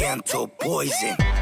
Oriental poison.